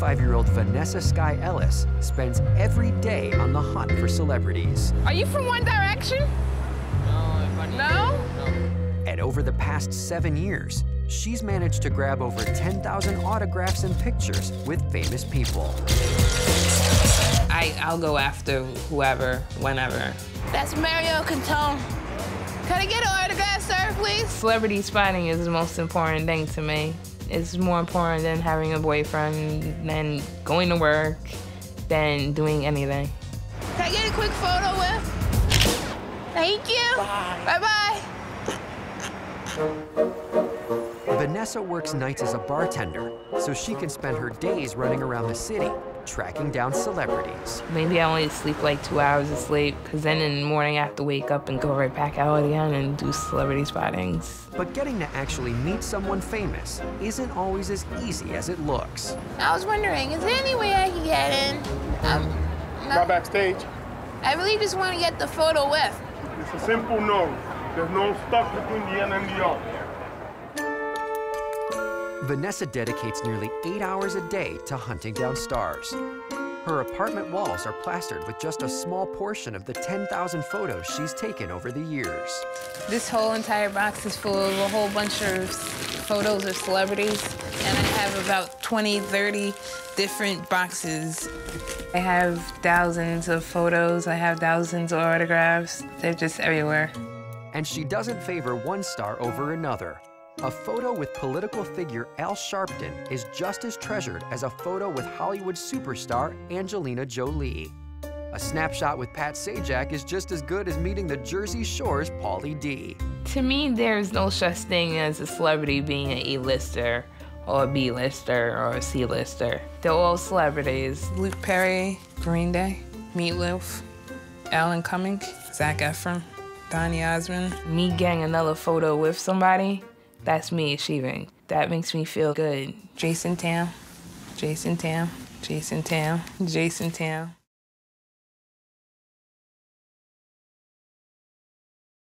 25-year-old Vanessa Sky Ellis spends every day on the hunt for celebrities. Are you from One Direction? No? And over the past seven years, she's managed to grab over 10,000 autographs and pictures with famous people. I, I'll go after whoever, whenever. That's Mario Cantone. Can I get an autograph, sir, please? Celebrity spotting is the most important thing to me. It's more important than having a boyfriend, than going to work, than doing anything. Can I get a quick photo with? Thank you. Bye-bye. Vanessa works nights as a bartender, so she can spend her days running around the city, tracking down celebrities. Maybe I only sleep like two hours of sleep, because then in the morning I have to wake up and go right back out again and do celebrity spottings. But getting to actually meet someone famous isn't always as easy as it looks. I was wondering, is there any way I can get in? Um, Not backstage. I really just want to get the photo with. It's a simple no. There's no stuff between the N and the O. Vanessa dedicates nearly eight hours a day to hunting down stars. Her apartment walls are plastered with just a small portion of the 10,000 photos she's taken over the years. This whole entire box is full of a whole bunch of photos of celebrities, and I have about 20, 30 different boxes. I have thousands of photos, I have thousands of autographs. They're just everywhere. And she doesn't favor one star over another. A photo with political figure Al Sharpton is just as treasured as a photo with Hollywood superstar Angelina Jolie. A snapshot with Pat Sajak is just as good as meeting the Jersey Shore's Pauly D. To me, there's no such thing as a celebrity being an A-lister or a B-lister or a C-lister. They're all celebrities. Luke Perry, Green Day, Meatloaf, Alan Cumming, Zac Efron, Donny Osmond. Me getting another photo with somebody, that's me achieving. That makes me feel good. Jason Tam, Jason Tam, Jason Tam, Jason Tam.